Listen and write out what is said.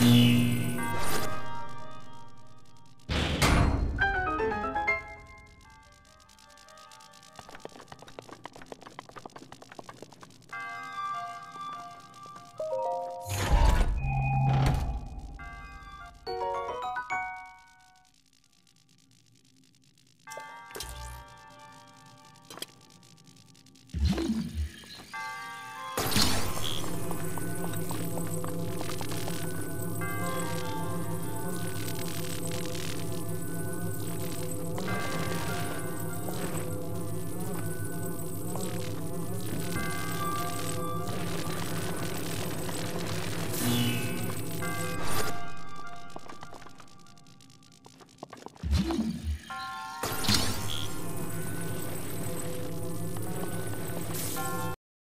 Mm.